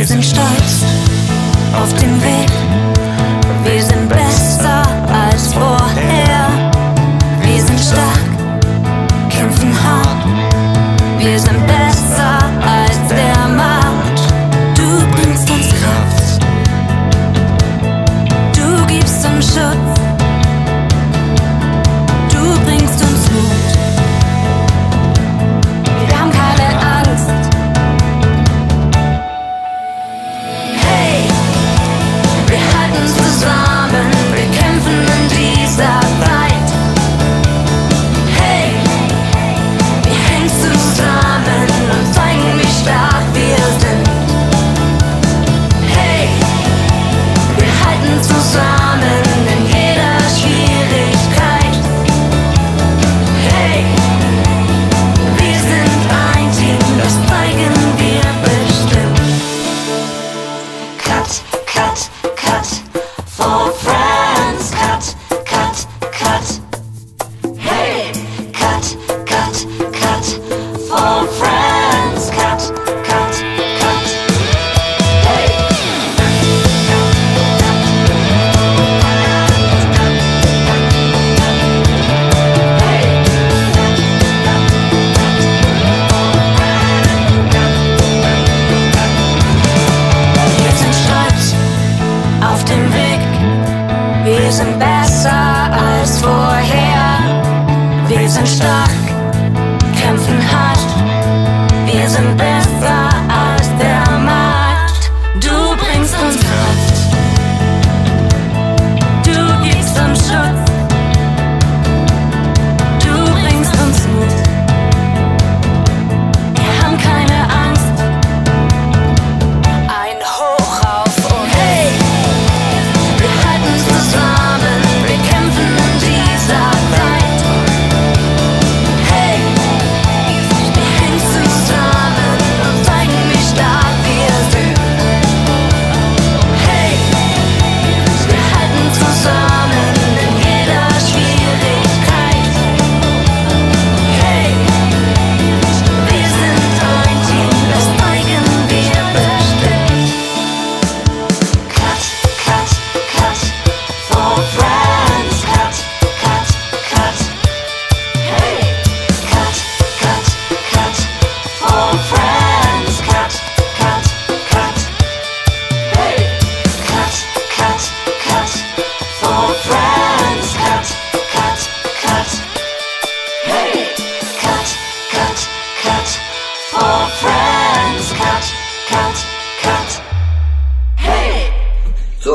Wir sind stolz auf den Weg. Wir sind besser als vorher. Wir sind stark, kämpfen hart. Wir sind besser.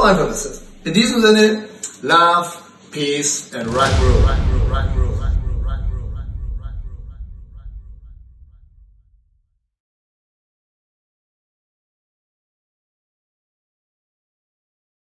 life of the. In diesem Sinne, love, peace and rock and roll, rock and roll, rock and roll.